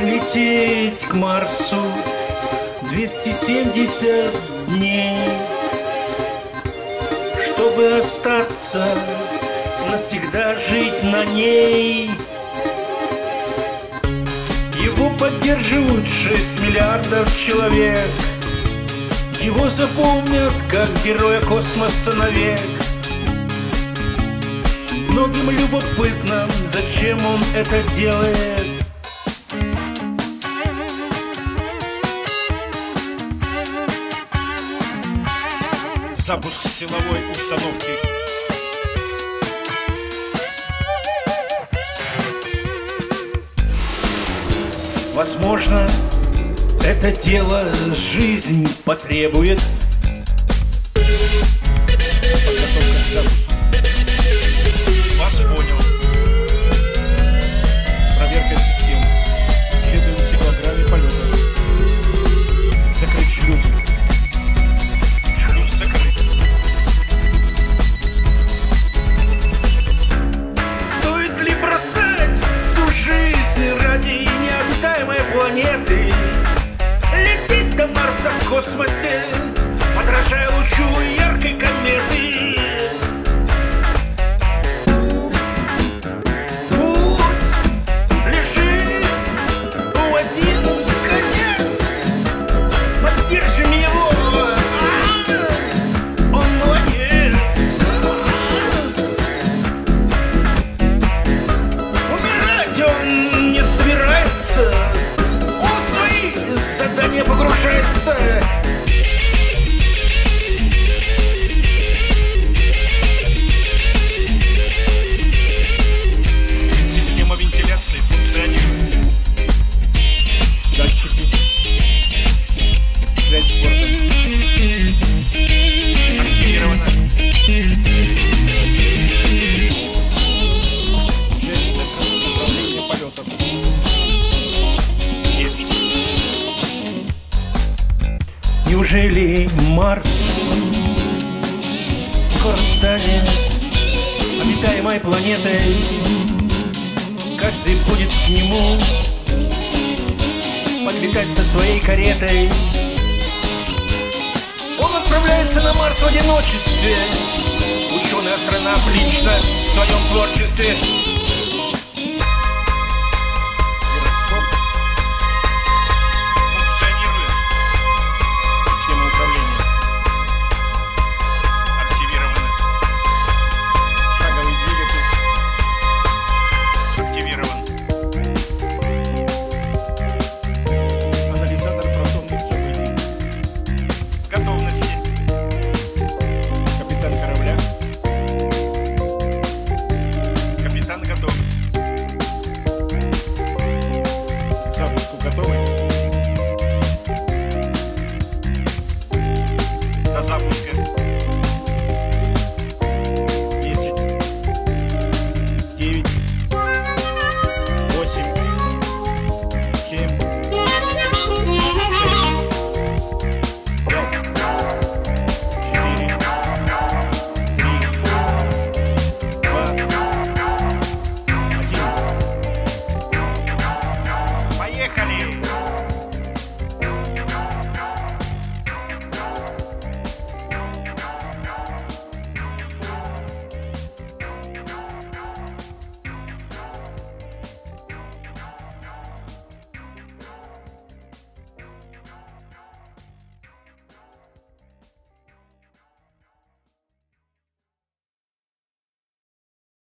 Лететь к Марсу 270 дней Чтобы остаться навсегда жить на ней. Его поддерживают 6 миллиардов человек Его запомнят как героя космоса навек. Многим любопытно, зачем он это делает Запуск силовой установки. Возможно, это дело жизнь потребует Подготовка к запуску. Погружается Система вентиляции функционирует. Датчики. Связь с бортом. Активирована. Неужели Марс скоро станет обитаемой планетой? Каждый будет к нему подлетать со своей каретой. Он отправляется на Марс в одиночестве. Ученый астронавт лично в своем творчестве Desculpa também.